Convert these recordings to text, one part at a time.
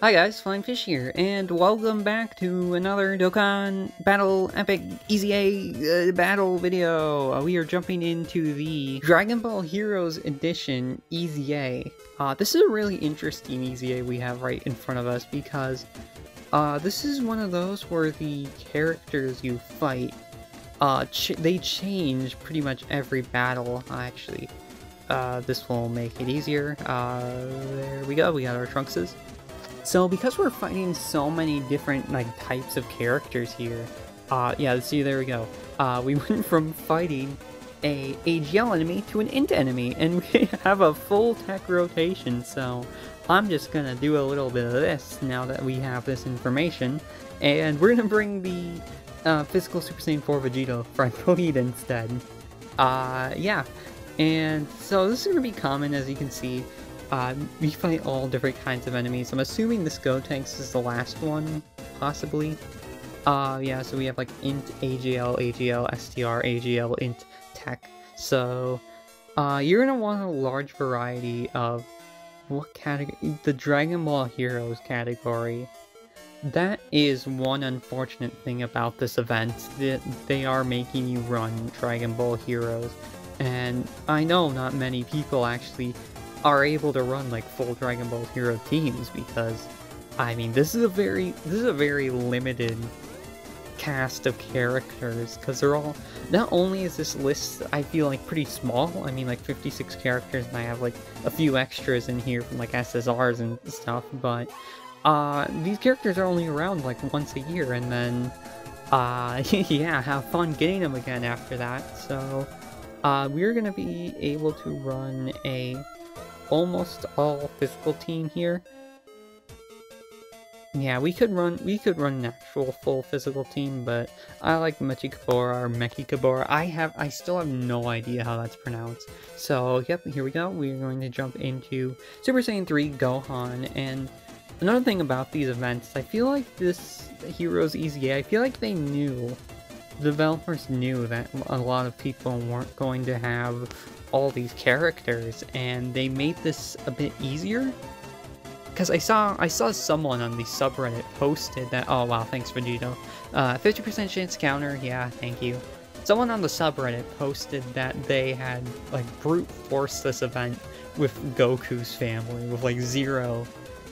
Hi guys, Flying Fish here, and welcome back to another Dokkan Battle Epic EZA uh, battle video. Uh, we are jumping into the Dragon Ball Heroes Edition EZA. Uh, this is a really interesting EZA we have right in front of us because uh, this is one of those where the characters you fight, uh, ch they change pretty much every battle, actually. Uh, this will make it easier. There we go, we got our Trunkses. So because we're fighting so many different like types of characters here, uh, yeah, see, there we go. Uh, we went from fighting a AGL enemy to an int enemy, and we have a full tech rotation, so I'm just gonna do a little bit of this now that we have this information, and we're gonna bring the uh, Physical Super Saiyan 4 Vegeta for lead instead. Uh, yeah, and so this is gonna be common, as you can see. Uh, we fight all different kinds of enemies. I'm assuming this Gotenks is the last one, possibly. Uh, yeah, so we have like int, AGL, AGL, STR, AGL, int, tech. So, uh, you're gonna want a large variety of what category? The Dragon Ball Heroes category. That is one unfortunate thing about this event, that they are making you run Dragon Ball Heroes. And I know not many people actually are able to run like full Dragon Ball Hero teams because I mean this is a very this is a very limited cast of characters because they're all not only is this list I feel like pretty small I mean like 56 characters and I have like a few extras in here from like SSRs and stuff but uh these characters are only around like once a year and then uh yeah have fun getting them again after that so uh we're gonna be able to run a almost all physical team here. Yeah, we could run we could run an actual full physical team, but I like Mechikabura or Mechikabura. I have I still have no idea how that's pronounced. So yep, here we go. We're going to jump into Super Saiyan 3 Gohan and another thing about these events, I feel like this Heroes Easy I feel like they knew the developers knew that a lot of people weren't going to have all these characters and they made this a bit easier? Because I saw I saw someone on the subreddit posted that oh wow thanks Vegito. Uh 50% chance counter yeah thank you. Someone on the subreddit posted that they had like brute force this event with Goku's family with like zero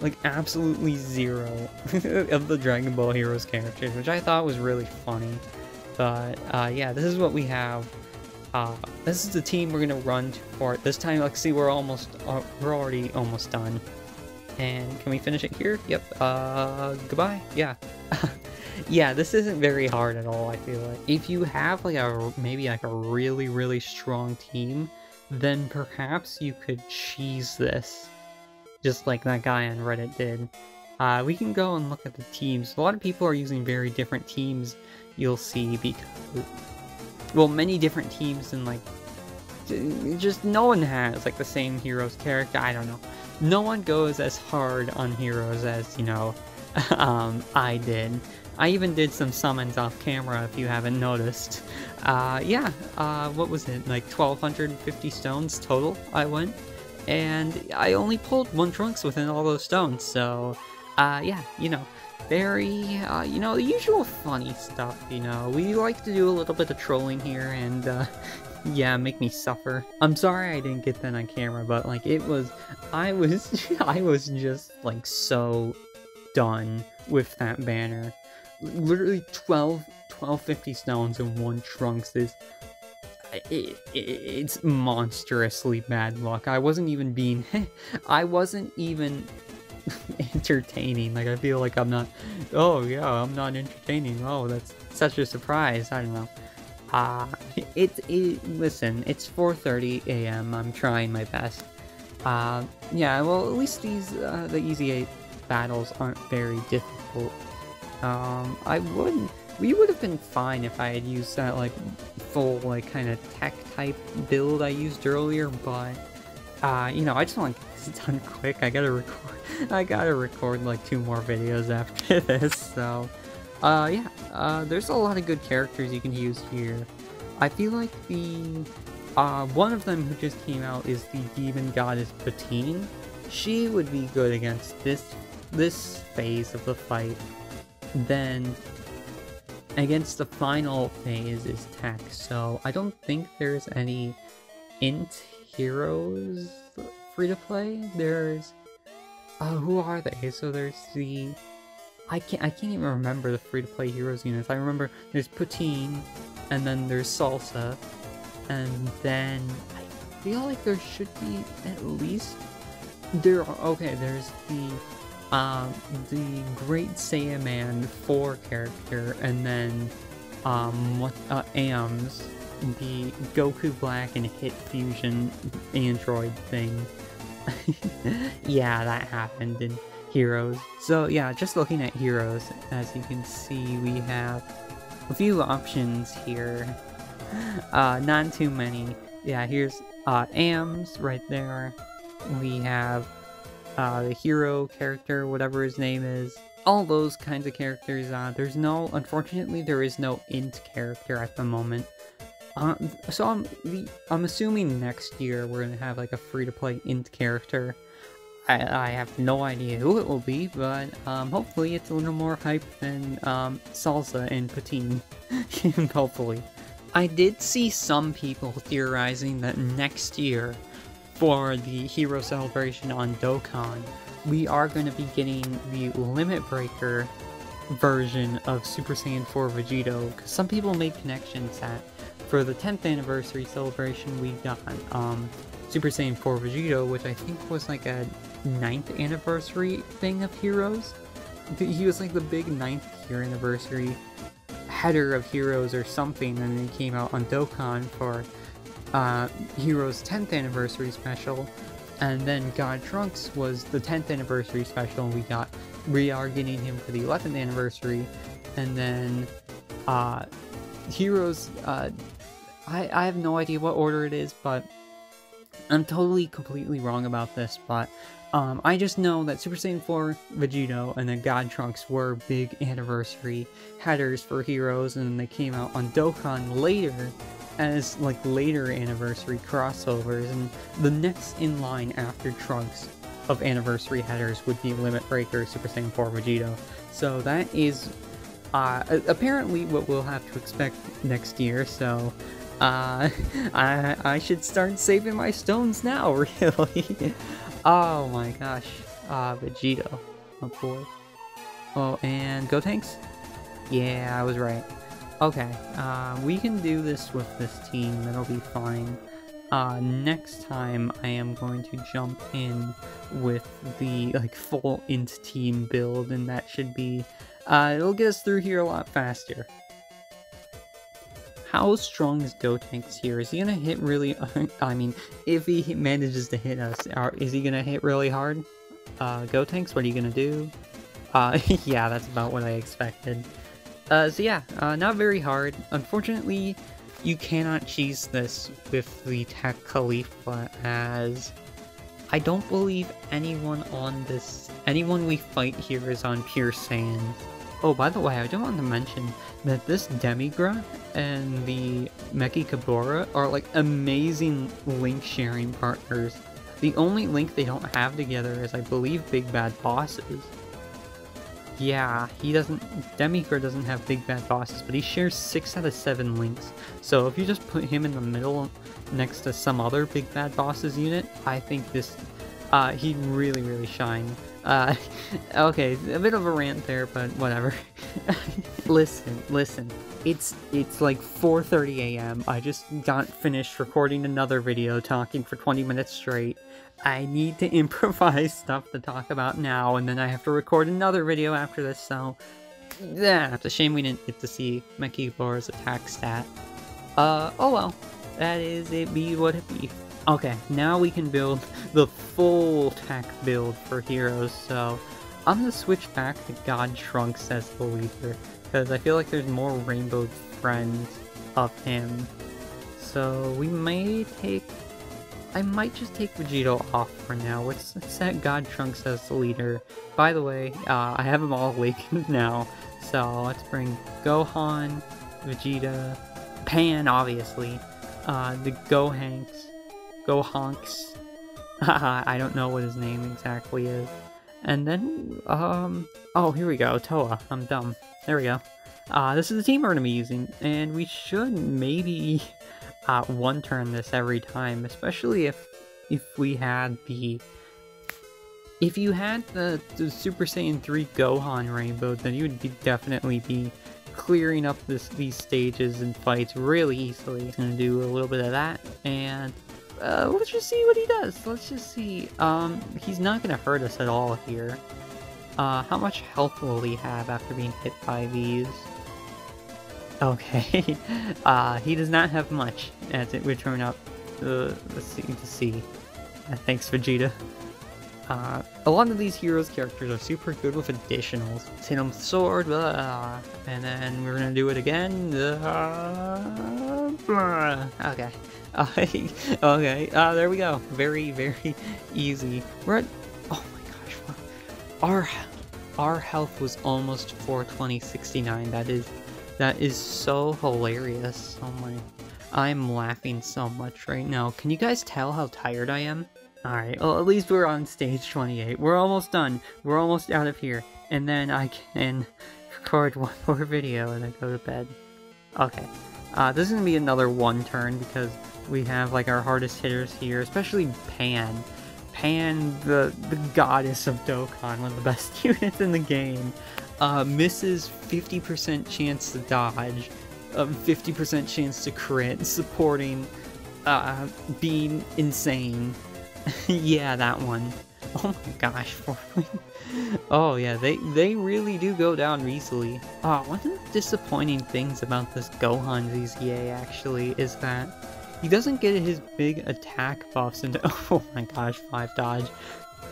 like absolutely zero of the Dragon Ball Heroes characters which I thought was really funny. But uh yeah this is what we have uh, this is the team we're gonna run for this time. Let's see, we're almost, uh, we're already almost done. And can we finish it here? Yep. Uh, goodbye. Yeah. yeah, this isn't very hard at all, I feel like. If you have like a, maybe like a really, really strong team, then perhaps you could cheese this. Just like that guy on Reddit did. Uh, we can go and look at the teams. A lot of people are using very different teams, you'll see, because well, many different teams and like just no one has like the same heroes character. I don't know. No one goes as hard on heroes as you know um, I did. I even did some summons off camera if you haven't noticed. Uh, yeah, uh, what was it, like 1250 stones total I went? And I only pulled one Trunks within all those stones, so uh, yeah, you know, very, uh, you know, the usual funny stuff, you know. We like to do a little bit of trolling here and, uh, yeah, make me suffer. I'm sorry I didn't get that on camera, but, like, it was, I was, I was just, like, so done with that banner. Literally 12, 1250 stones and one Trunks is, it, it, it's monstrously bad luck. I wasn't even being, I wasn't even entertaining. Like, I feel like I'm not, oh yeah, I'm not entertaining. Oh, that's such a surprise. I don't know. Uh, it, it, listen, it's 4.30 a.m. I'm trying my best. Uh, yeah, well, at least these, uh, the EZA battles aren't very difficult. Um, I wouldn't. we would have been fine if I had used that, like, full, like, kind of tech type build I used earlier, but, uh, you know, I just want to done quick. I gotta record I gotta record like two more videos after this, so... Uh, yeah, uh, there's a lot of good characters you can use here. I feel like the... Uh, one of them who just came out is the Demon Goddess Putine. She would be good against this this phase of the fight. Then against the final phase is tech, so I don't think there's any int heroes free to play. There's uh, who are they? So there's the I can't I can't even remember the free to play heroes units. I remember there's Putine, and then there's Salsa, and then I feel like there should be at least there. Are, okay, there's the um, the Great Saiyaman 4 character, and then um, what uh, AMS, the Goku Black and Hit Fusion android thing. yeah, that happened in Heroes. So yeah, just looking at Heroes, as you can see, we have a few options here. Uh, not too many. Yeah, here's uh, AMS right there. We have uh, the hero character, whatever his name is. All those kinds of characters. Uh, there's no, unfortunately, there is no int character at the moment. Uh, so I'm, I'm assuming next year we're gonna have like a free-to-play int character. I, I, have no idea who it will be, but um, hopefully it's a little more hype than um, Salsa and Putine. hopefully. I did see some people theorizing that next year for the hero celebration on Dokkan, we are going to be getting the Limit Breaker version of Super Saiyan 4 Vegito, because some people made connections that for the 10th anniversary celebration we got um, Super Saiyan 4 Vegito, which I think was like a 9th anniversary thing of Heroes. He was like the big 9th year anniversary header of Heroes or something, and then he came out on Dokkan for uh, Heroes 10th anniversary special, and then God Trunks was the 10th anniversary special, and we got we are getting him for the 11th anniversary, and then uh, Heroes. Uh, I I have no idea what order it is, but I'm totally completely wrong about this, but um, I just know that Super Saiyan 4 Vegito and then God Trunks were big anniversary headers for Heroes, and they came out on Dokkan later as like later anniversary crossovers, and the next in line after Trunks of anniversary headers would be Limit Breaker Super Saiyan 4 Vegito. So that is uh, apparently what we'll have to expect next year, so uh, I, I should start saving my stones now, really. oh my gosh. Uh, Vegito. Oh boy. Oh, and Gotenks? Yeah, I was right. Okay, uh, we can do this with this team, that'll be fine. Uh, next time I am going to jump in with the like full int team build and that should be, uh, it'll get us through here a lot faster. How strong is Gotenks here? Is he gonna hit really, I mean, if he manages to hit us, is he gonna hit really hard? Uh, Gotenks, what are you gonna do? Uh, yeah, that's about what I expected. Uh, so yeah, uh, not very hard. Unfortunately, you cannot cheese this with the Tech Kefla as I don't believe anyone on this, anyone we fight here is on pure sand. Oh, by the way, I do want to mention that this Demigra and the Mechikabura are like amazing link sharing partners. The only link they don't have together is, I believe, Big Bad Bosses. Yeah, he doesn't, Demigra doesn't have big bad bosses, but he shares 6 out of 7 links. So if you just put him in the middle next to some other big bad bosses unit, I think this, uh, he'd really, really shine. Uh, okay, a bit of a rant there, but whatever. listen, listen. It's it's like 4:30 a.m. I just got finished recording another video talking for 20 minutes straight. I need to improvise stuff to talk about now, and then I have to record another video after this, so... Yeah, it's a shame we didn't get to see Mechikabura's attack stat. Uh, oh well. That is it be what it be. Okay, now we can build the full tech build for heroes, so... I'm gonna switch back to God Trunks as the leader, because I feel like there's more rainbow friends of him. So we may take I might just take Vegito off for now. Let's, set God Trunks as the leader. By the way, uh, I have them all awakened now. So let's bring Gohan, Vegeta, Pan, obviously, uh, the Gohanks, Gohanks. I don't know what his name exactly is. And then, um, oh, here we go, Towa. I'm dumb. There we go. Uh, this is the team we're going to be using, and we should maybe uh, one turn this every time, especially if if we had the if you had the, the Super Saiyan 3 Gohan Rainbow, then you would be definitely be clearing up this these stages and fights really easily. Gonna do a little bit of that, and uh, let's just see what he does. Let's just see. Um, he's not gonna hurt us at all here. Uh, how much health will he have after being hit by these? Okay, uh, he does not have much, as it would turn out uh, let's see, to see. Uh, thanks, Vegeta. Uh, a lot of these heroes characters are super good with additionals. Hit sword, blah, and then we're gonna do it again. Uh, okay. Uh, okay, uh, there we go. Very, very easy. We're at, oh my gosh, our, our health was almost 42069. That is, that is so hilarious. Oh my, I'm laughing so much right now. Can you guys tell how tired I am? Alright, well at least we're on stage 28. We're almost done. We're almost out of here. And then I can record one more video and then go to bed. Okay. Uh, this is going to be another one turn because we have like our hardest hitters here, especially Pan. Pan, the, the goddess of Dokkan, one of the best units in the game, uh, misses 50% chance to dodge, a 50% chance to crit, supporting uh, being insane. yeah, that one. Oh my gosh. oh yeah, they, they really do go down easily. Oh, one of the disappointing things about this Gohan EZA actually is that he doesn't get his big attack buffs into- oh my gosh, 5 dodge.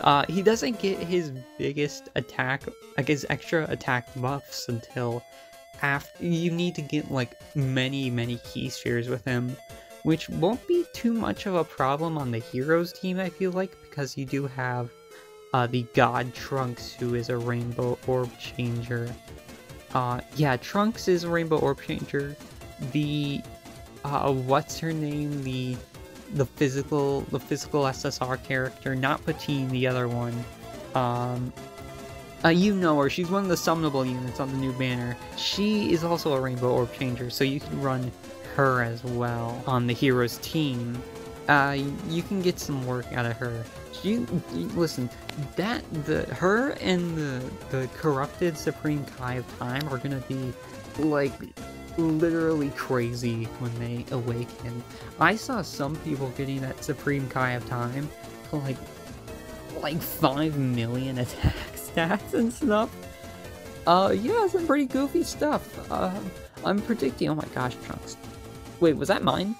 Uh, he doesn't get his biggest attack, like his extra attack buffs until after- you need to get like many, many key spheres with him which won't be too much of a problem on the heroes team, I feel like, because you do have uh, the God Trunks, who is a Rainbow Orb Changer. Uh, yeah, Trunks is a Rainbow Orb Changer. The, uh, what's her name? The, the physical, the physical SSR character, not Putine, the other one. Um, uh, you know her, she's one of the summonable units on the new banner. She is also a Rainbow Orb Changer, so you can run her as well on the heroes team, uh, you can get some work out of her. She, listen, that the her and the the corrupted Supreme Kai of Time are gonna be like literally crazy when they awaken. I saw some people getting that Supreme Kai of Time to like like five million attack stats and stuff. Uh, yeah, some pretty goofy stuff. Uh, I'm predicting. Oh my gosh, Trunks! Wait, was that mine?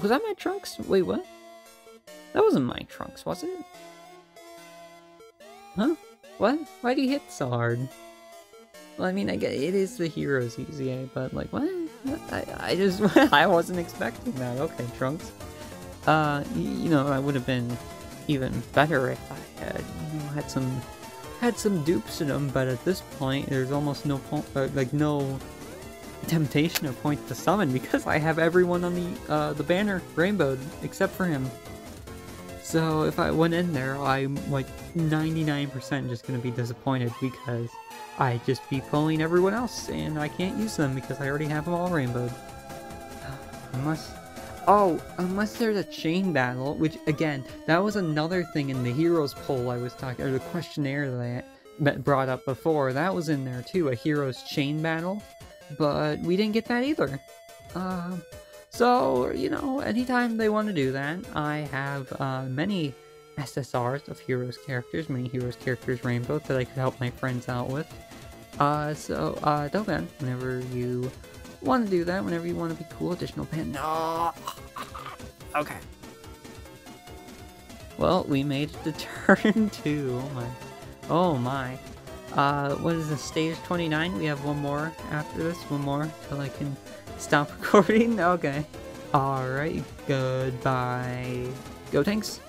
Was that my trunks? Wait, what? That wasn't my trunks, was it? Huh? What? Why do you hit so hard? Well, I mean, I get it is the hero's easy, but like, what? I, I just, I wasn't expecting that. Okay, Trunks. Uh, you know, I would have been even better if I had, you know, had some, had some dupes in them, but at this point, there's almost no point, uh, like, no temptation or point to summon because I have everyone on the uh, the banner rainbowed except for him. So if I went in there, I'm like 99% just gonna be disappointed because I just be pulling everyone else and I can't use them because I already have them all rainbowed. Unless... Oh, unless there's a chain battle, which again, that was another thing in the heroes poll I was talking, or the questionnaire that I brought up before, that was in there too, a heroes chain battle but we didn't get that either. Uh, so, you know, anytime they want to do that, I have uh, many SSRs of Heroes characters, many Heroes characters Rainbow that I could help my friends out with. Uh, so, uh, Dokkan, whenever you want to do that, whenever you want to be cool, additional pen. No! Okay. Well, we made it to turn two. Oh my. Oh my. Uh, what is this, stage 29? We have one more after this, one more, till I can stop recording? Okay. Alright, goodbye. Gotenks!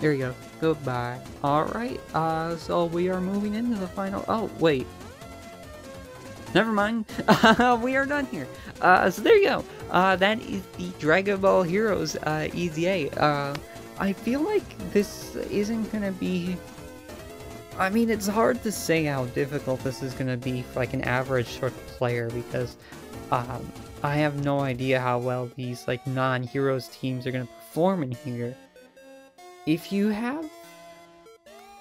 There you go. Goodbye. Alright, uh, so we are moving into the final- oh, wait. Never mind. we are done here. Uh, so there you go. Uh, that is the Dragon Ball Heroes, uh, EZA. Uh, I feel like this isn't gonna be I mean, it's hard to say how difficult this is going to be for like an average sort of player because um, I have no idea how well these like non-heroes teams are going to perform in here. If you have,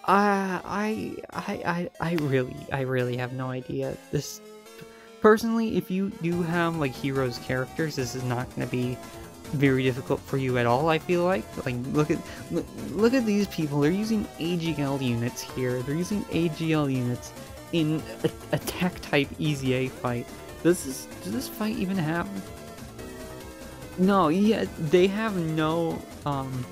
uh, I, I, I, I really, I really have no idea. This, personally, if you do have like heroes characters, this is not going to be very difficult for you at all, I feel like. Like, look at look, look at these people. They're using AGL units here. They're using AGL units in a, a tech type EZA fight. Does this does this fight even have? No, yeah, they have no um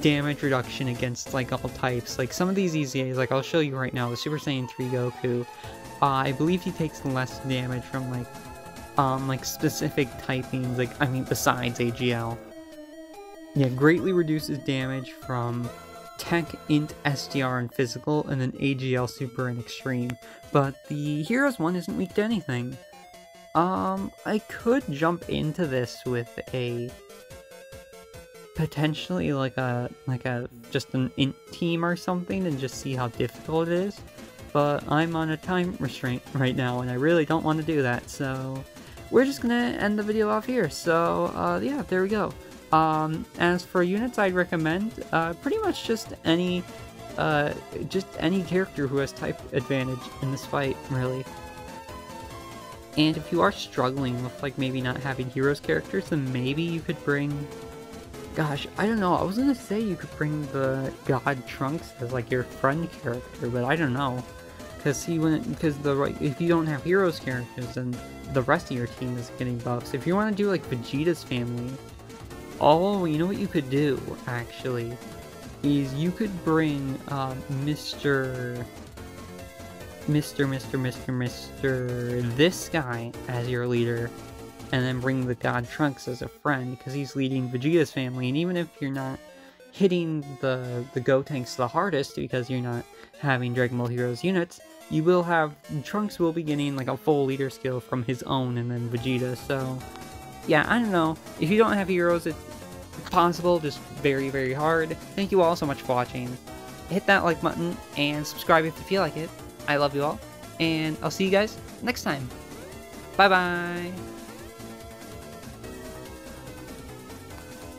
damage reduction against like all types. Like some of these EZAs, like I'll show you right now, the Super Saiyan 3 Goku, uh, I believe he takes less damage from like um, like specific typings, like, I mean, besides AGL. Yeah, greatly reduces damage from Tech, Int, STR, and Physical, and then AGL, Super, and Extreme. But the Heroes one isn't weak to anything. Um, I could jump into this with a potentially like a like a just an int team or something and just see how difficult it is but I'm on a time restraint right now and I really don't want to do that so we're just gonna end the video off here. So uh, yeah, there we go. Um, as for units, I'd recommend uh, pretty much just any, uh, just any character who has type advantage in this fight, really. And if you are struggling with like maybe not having heroes characters, then maybe you could bring. Gosh, I don't know. I was gonna say you could bring the God Trunks as like your friend character, but I don't know. Because he wouldn't, because the right, if you don't have heroes characters, then the rest of your team is getting buffs. If you want to do like Vegeta's family, oh, you know what you could do, actually, is you could bring Mr. Mr. Mr. Mr. Mr. this guy as your leader, and then bring the God Trunks as a friend, because he's leading Vegeta's family, and even if you're not hitting the, the Go tanks the hardest, because you're not having Dragon Ball Heroes units, you will have, Trunks will be getting like a full leader skill from his own and then Vegeta, so yeah, I don't know. If you don't have heroes, it's possible, just very, very hard. Thank you all so much for watching. Hit that like button and subscribe if you feel like it. I love you all, and I'll see you guys next time. Bye-bye!